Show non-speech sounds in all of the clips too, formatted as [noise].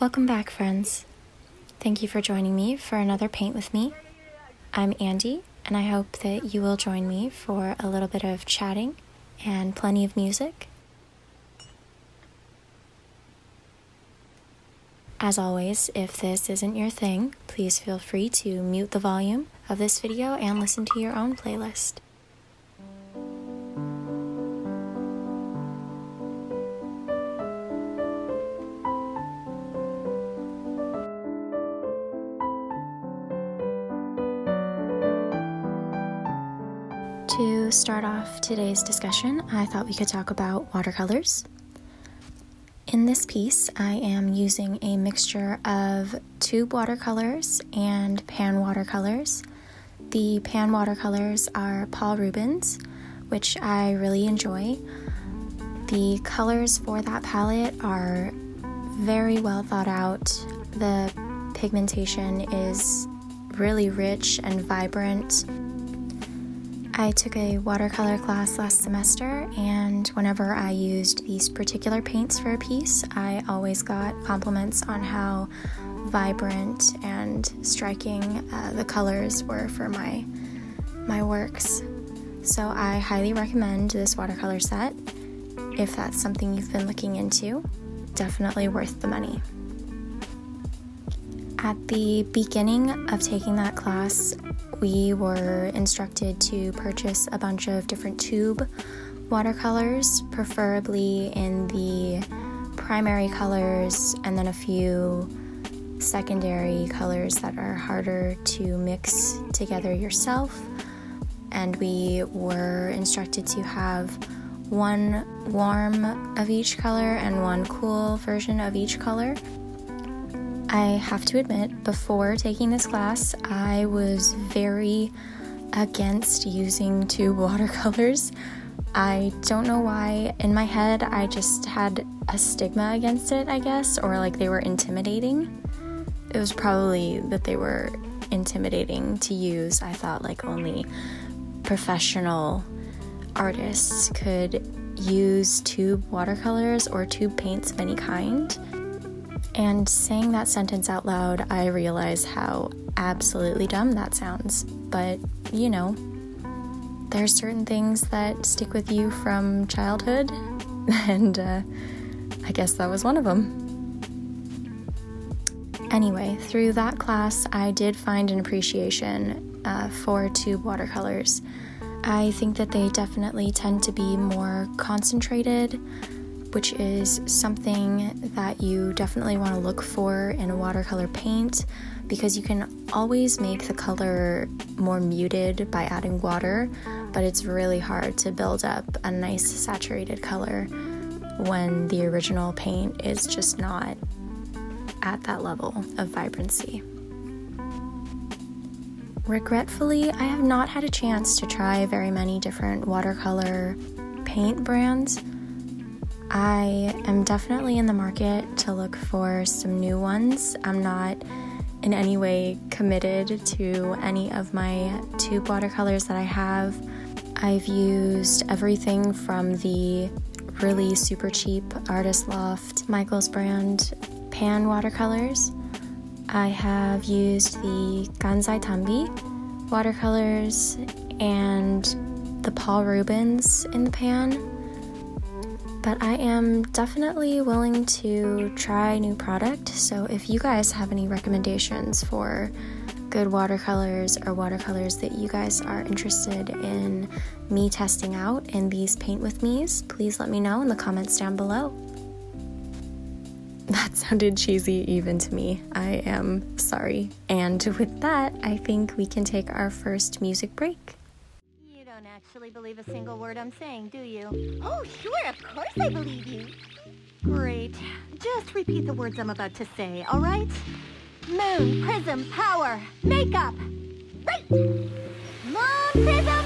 Welcome back, friends. Thank you for joining me for another paint with me. I'm Andi, and I hope that you will join me for a little bit of chatting and plenty of music. As always, if this isn't your thing, please feel free to mute the volume of this video and listen to your own playlist. To start off today's discussion, I thought we could talk about watercolors. In this piece, I am using a mixture of tube watercolors and pan watercolors. The pan watercolors are Paul Rubens, which I really enjoy. The colors for that palette are very well thought out. The pigmentation is really rich and vibrant I took a watercolor class last semester, and whenever I used these particular paints for a piece, I always got compliments on how vibrant and striking uh, the colors were for my my works. So I highly recommend this watercolor set if that's something you've been looking into. Definitely worth the money. At the beginning of taking that class, we were instructed to purchase a bunch of different tube watercolors, preferably in the primary colors and then a few secondary colors that are harder to mix together yourself. And we were instructed to have one warm of each color and one cool version of each color. I have to admit, before taking this class, I was very against using tube [laughs] watercolors. I don't know why. In my head, I just had a stigma against it, I guess, or like they were intimidating. It was probably that they were intimidating to use. I thought like only professional artists could use tube watercolors or tube paints of any kind. And saying that sentence out loud, I realize how absolutely dumb that sounds. But, you know, there's certain things that stick with you from childhood, [laughs] and uh, I guess that was one of them. Anyway, through that class, I did find an appreciation uh, for tube watercolors. I think that they definitely tend to be more concentrated which is something that you definitely want to look for in a watercolor paint because you can always make the color more muted by adding water, but it's really hard to build up a nice saturated color when the original paint is just not at that level of vibrancy. Regretfully, I have not had a chance to try very many different watercolor paint brands I am definitely in the market to look for some new ones. I'm not in any way committed to any of my tube watercolors that I have. I've used everything from the really super cheap Artist Loft Michaels brand pan watercolors. I have used the Gansai Tambi watercolors and the Paul Rubens in the pan but I am definitely willing to try new product. So if you guys have any recommendations for good watercolors or watercolors that you guys are interested in me testing out in these paint with me's, please let me know in the comments down below. [laughs] That sounded cheesy even to me. I am sorry. And with that, I think we can take our first music break actually believe a single word I'm saying, do you? Oh, sure, of course I believe you. Great. Just repeat the words I'm about to say, all right? Moon, prism, power, makeup. Right! Moon, prism,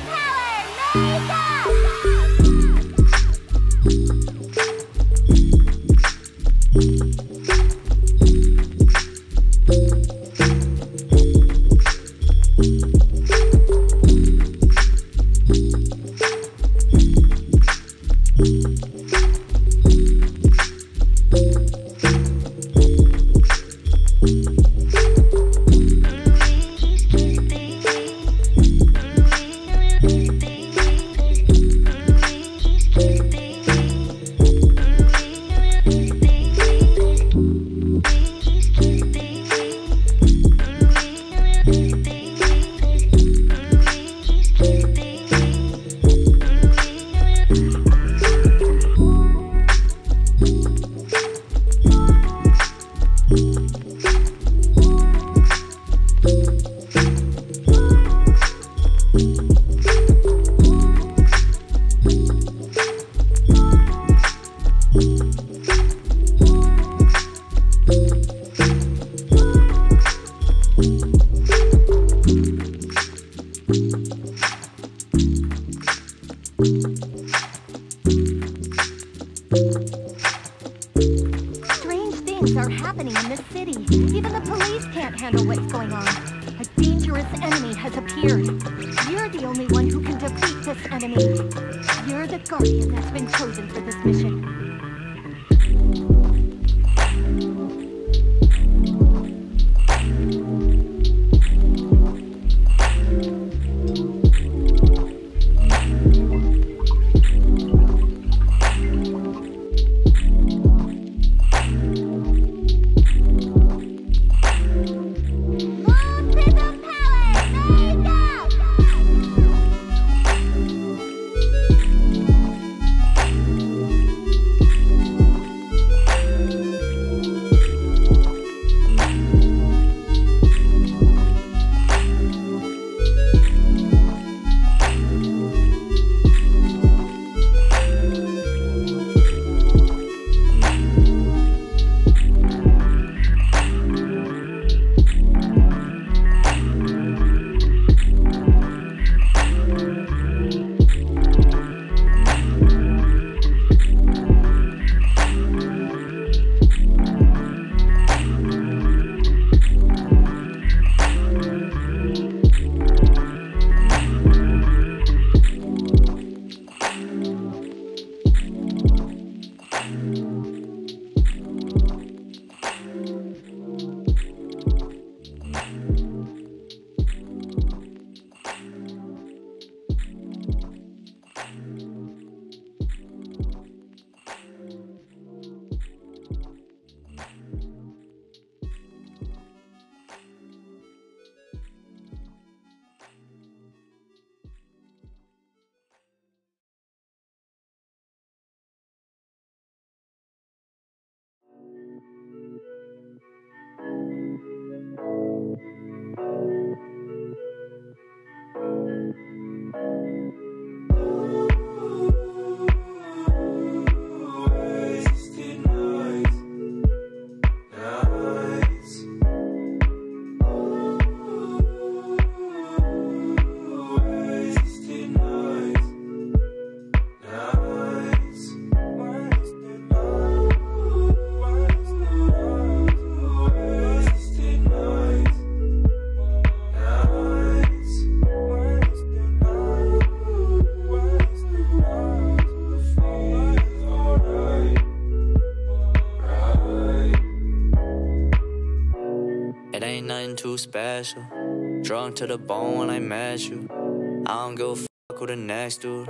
special. Drunk to the bone when I met you. I don't a fuck who the next dude.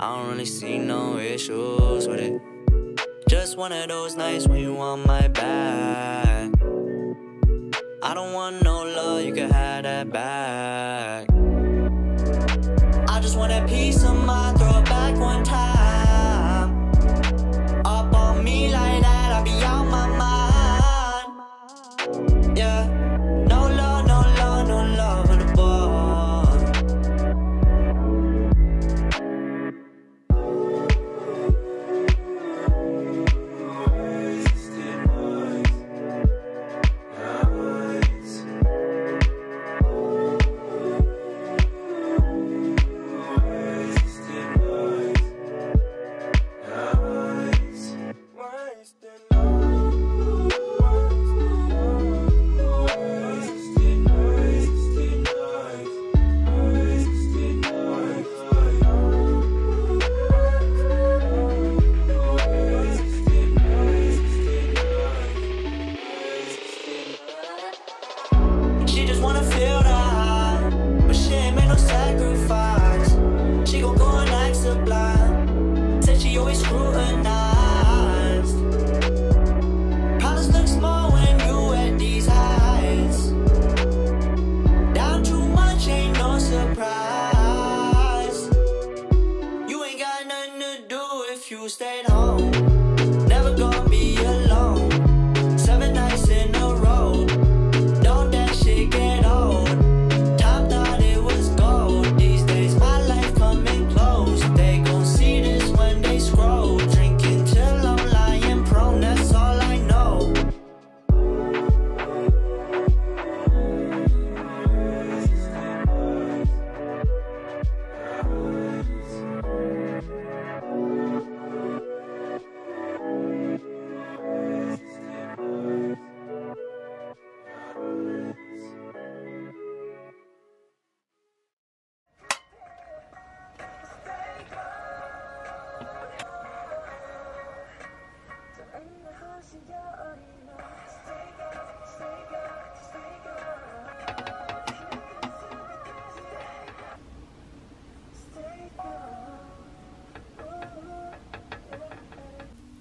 I don't really see no issues with it. Just one of those nights when you want my back. I don't want no love, you can have that back. I just want that peace of mind, throw it back one time.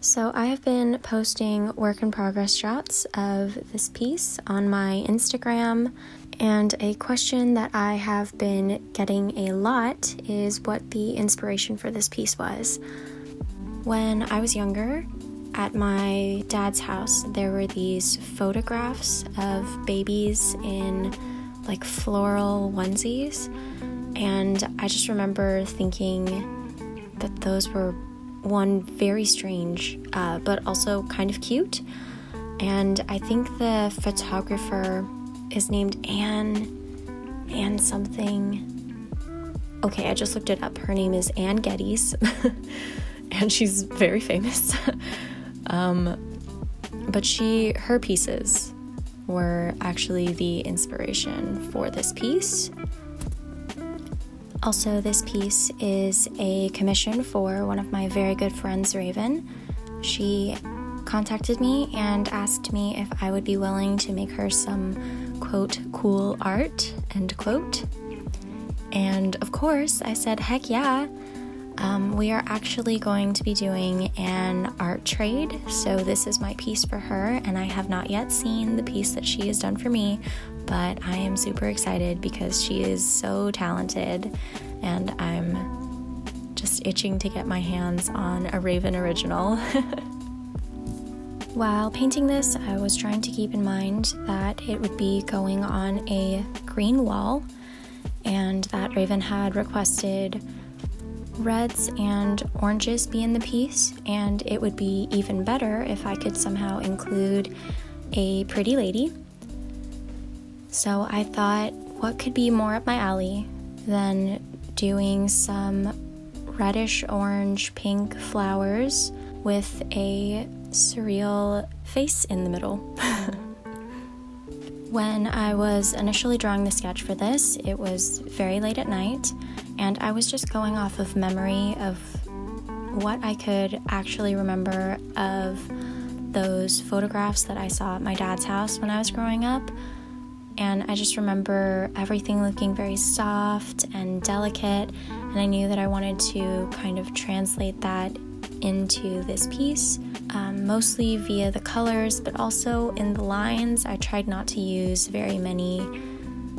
So, I have been posting work in progress shots of this piece on my Instagram, and a question that I have been getting a lot is what the inspiration for this piece was. When I was younger, at my dad's house, there were these photographs of babies in like floral onesies, and I just remember thinking that those were one very strange, uh, but also kind of cute. And I think the photographer is named Anne, Anne something. Okay, I just looked it up. Her name is Anne Geddes, [laughs] and she's very famous. [laughs] um, but she, her pieces were actually the inspiration for this piece. Also, this piece is a commission for one of my very good friends, Raven. She contacted me and asked me if I would be willing to make her some quote cool art end quote. And of course, I said, heck yeah. Um, we are actually going to be doing an art trade. So, this is my piece for her, and I have not yet seen the piece that she has done for me, but I am super excited because she is so talented, and I'm just itching to get my hands on a Raven original. [laughs] While painting this, I was trying to keep in mind that it would be going on a green wall and that Raven had requested reds and oranges be in the piece, and it would be even better if I could somehow include a pretty lady. So I thought, what could be more up my alley than doing some reddish orange pink flowers with a surreal face in the middle. [laughs] when I was initially drawing the sketch for this, it was very late at night, and I was just going off of memory of what I could actually remember of those photographs that I saw at my dad's house when I was growing up. And I just remember everything looking very soft and delicate, and I knew that I wanted to kind of translate that into this piece, um, mostly via the colors, but also in the lines. I tried not to use very many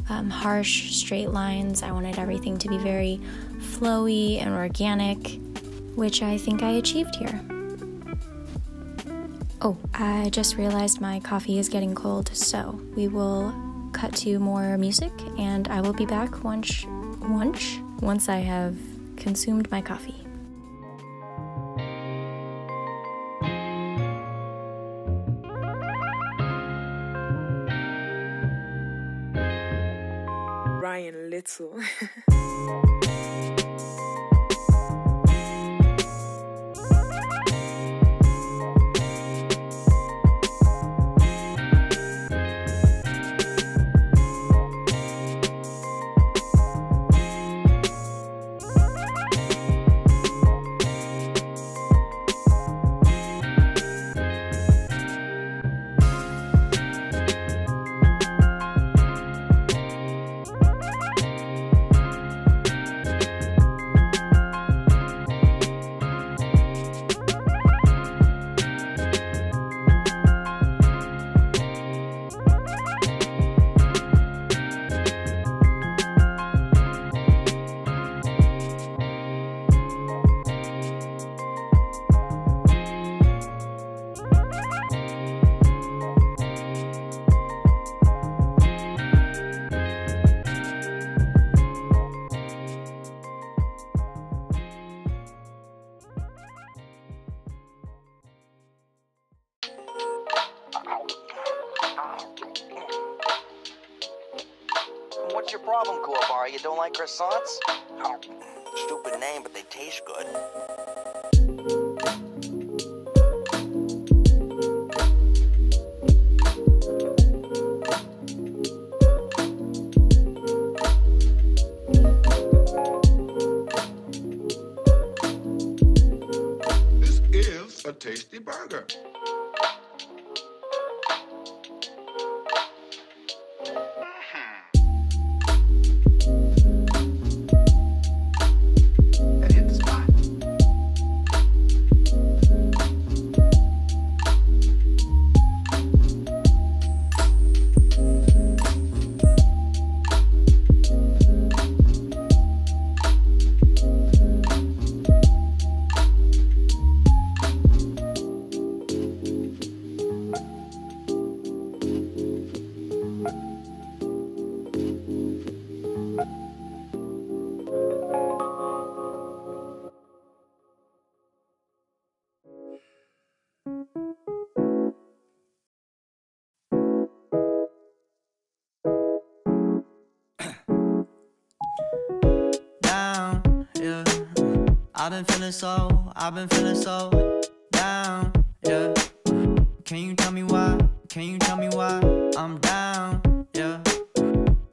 um, harsh straight lines. I wanted everything to be very flowy and organic, which I think I achieved here. Oh, I just realized my coffee is getting cold, so we will cut to more music and I will be back once once once I have consumed my coffee. Ryan Little. [laughs] croissants? I've been feeling so, I've been feeling so down, yeah. Can you tell me why? Can you tell me why I'm down, yeah?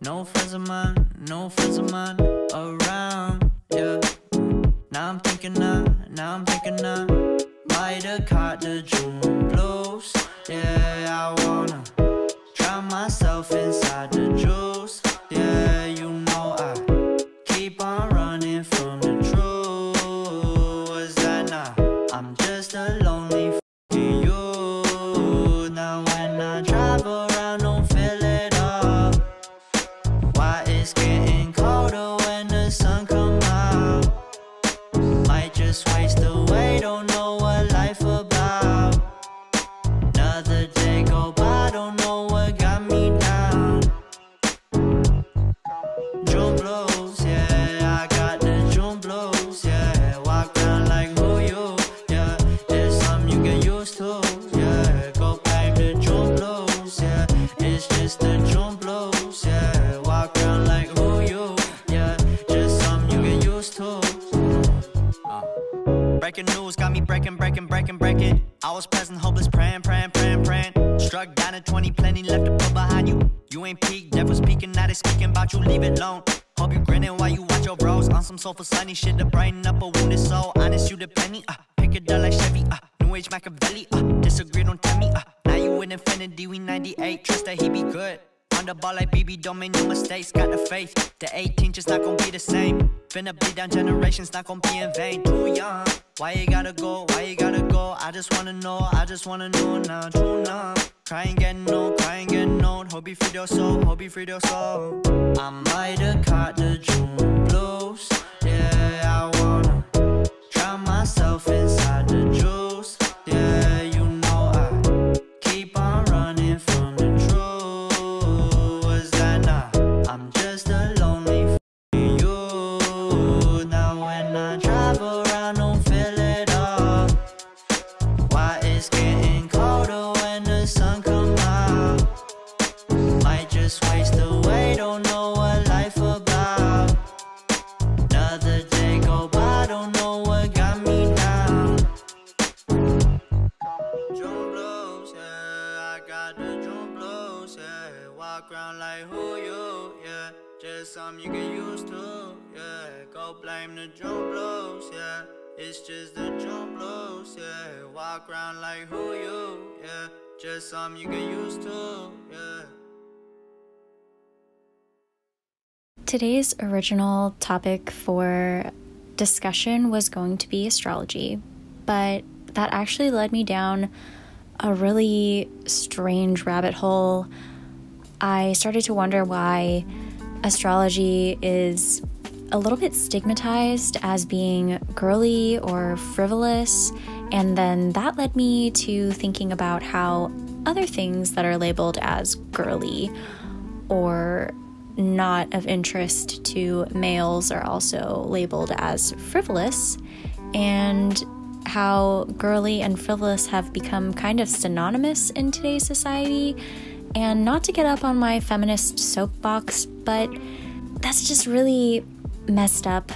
No friends of mine, no friends of mine around, yeah. Now I'm thinking now, now I'm thinking now. Might have caught the June soulful sunny shit to brighten up a wounded soul. Honest, you the penny, uh, pick it up like Chevy, uh, New Age Machiavelli, uh, disagree, don't tell me, uh, now you in infinity, we 98, trust that he be good. On the ball like BB, don't make no mistakes. Got the faith, the 18 just not gonna be the same. Finna be down generations, not gonna be in vain. Too young, why you gotta go? Why you gotta go? I just wanna know, I just wanna know now. Too numb, crying getting old, crying getting old. Hope you free your soul, hope you free your soul. I might have caught the June blues, June blues, yeah. It's just the June blues, yeah. Walk around like who you, yeah. Just something you get used to, yeah. Today's original topic for discussion was going to be astrology, but that actually led me down a really strange rabbit hole. I started to wonder why astrology is a little bit stigmatized as being girly or frivolous, and then that led me to thinking about how other things that are labeled as girly or not of interest to males are also labeled as frivolous, and how girly and frivolous have become kind of synonymous in today's society. And not to get up on my feminist soapbox, but that's just really messed up.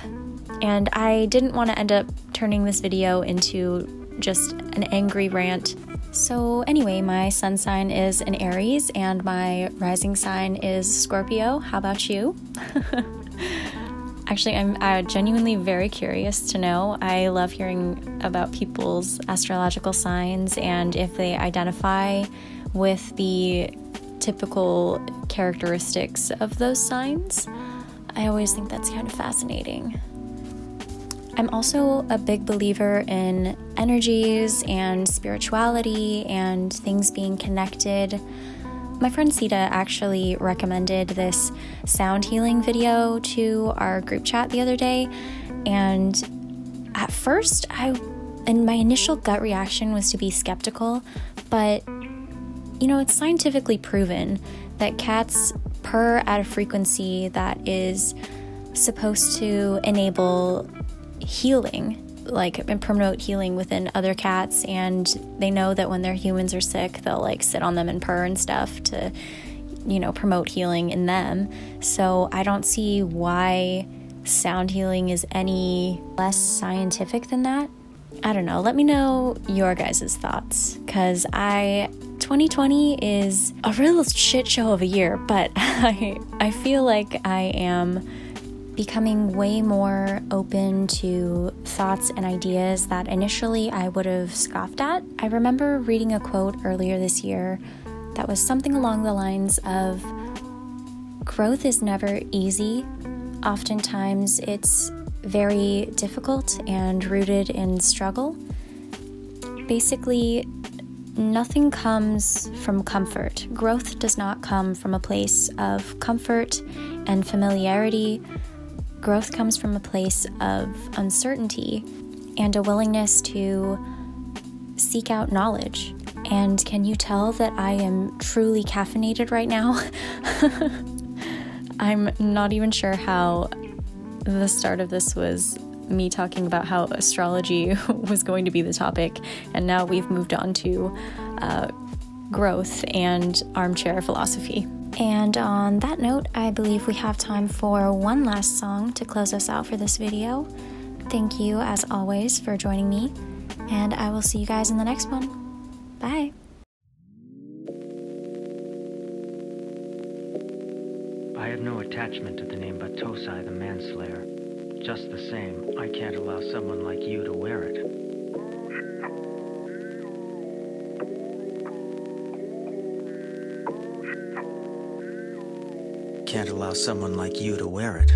And I didn't want to end up turning this video into just an angry rant. So, anyway, my sun sign is an Aries and my rising sign is Scorpio. How about you? [laughs] Actually, I'm uh, genuinely very curious to know. I love hearing about people's astrological signs and if they identify with the typical characteristics of those signs. I always think that's kind of fascinating. I'm also a big believer in energies and spirituality and things being connected. My friend Sita actually recommended this sound healing video to our group chat the other day, and at first, I and my initial gut reaction was to be skeptical, but you know, it's scientifically proven that cats purr at a frequency that is supposed to enable healing like and promote healing within other cats and they know that when their humans are sick they'll like sit on them and purr and stuff to you know promote healing in them so i don't see why sound healing is any less scientific than that. I don't know. Let me know your guys' thoughts because I 2020 is a real shit show of a year, but [laughs] I I feel like I am becoming way more open to thoughts and ideas that initially I would have scoffed at. I remember reading a quote earlier this year that was something along the lines of growth is never easy. Oftentimes it's very difficult and rooted in struggle. Basically, nothing comes from comfort. Growth does not come from a place of comfort and familiarity. Growth comes from a place of uncertainty and a willingness to seek out knowledge. And can you tell that I am truly caffeinated right now? [laughs] I'm not even sure how the start of this was me talking about how astrology [laughs] was going to be the topic, and now we've moved on to uh, growth and armchair philosophy. And on that note, I believe we have time for one last song to close us out for this video. Thank you, as always, for joining me, and I will see you guys in the next one. Bye. I have no attachment to the name Battosai the Manslayer. Just the same, I can't allow someone like you to wear it. Can't allow someone like you to wear it.